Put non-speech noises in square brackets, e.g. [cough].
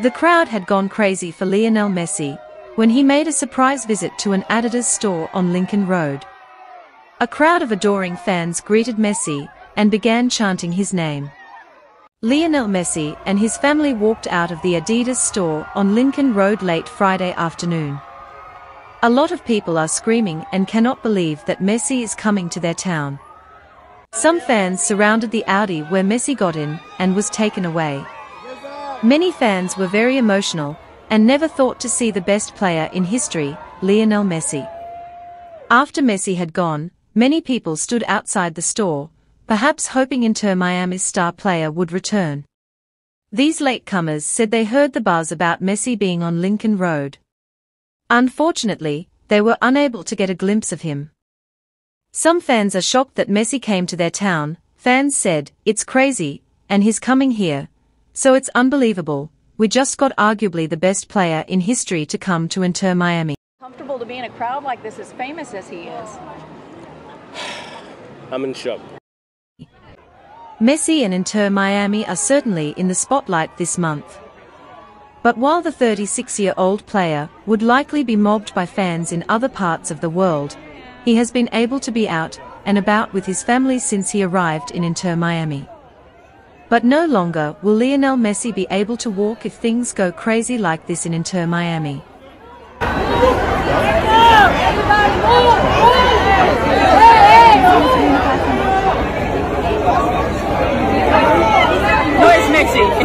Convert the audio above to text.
The crowd had gone crazy for Lionel Messi when he made a surprise visit to an Adidas store on Lincoln Road. A crowd of adoring fans greeted Messi and began chanting his name. Lionel Messi and his family walked out of the Adidas store on Lincoln Road late Friday afternoon. A lot of people are screaming and cannot believe that Messi is coming to their town. Some fans surrounded the Audi where Messi got in and was taken away. Many fans were very emotional and never thought to see the best player in history, Lionel Messi. After Messi had gone, many people stood outside the store, perhaps hoping Inter Miami's star player would return. These latecomers said they heard the buzz about Messi being on Lincoln Road. Unfortunately, they were unable to get a glimpse of him. Some fans are shocked that Messi came to their town, fans said, it's crazy, and he's coming here, so it's unbelievable, we just got arguably the best player in history to come to Inter Miami. Comfortable to be in a crowd like this as famous as he is. [sighs] I'm in shock. Messi and Inter Miami are certainly in the spotlight this month. But while the 36-year-old player would likely be mobbed by fans in other parts of the world, he has been able to be out and about with his family since he arrived in Inter Miami. But no longer will Lionel Messi be able to walk if things go crazy like this in Inter Miami. No es Messi,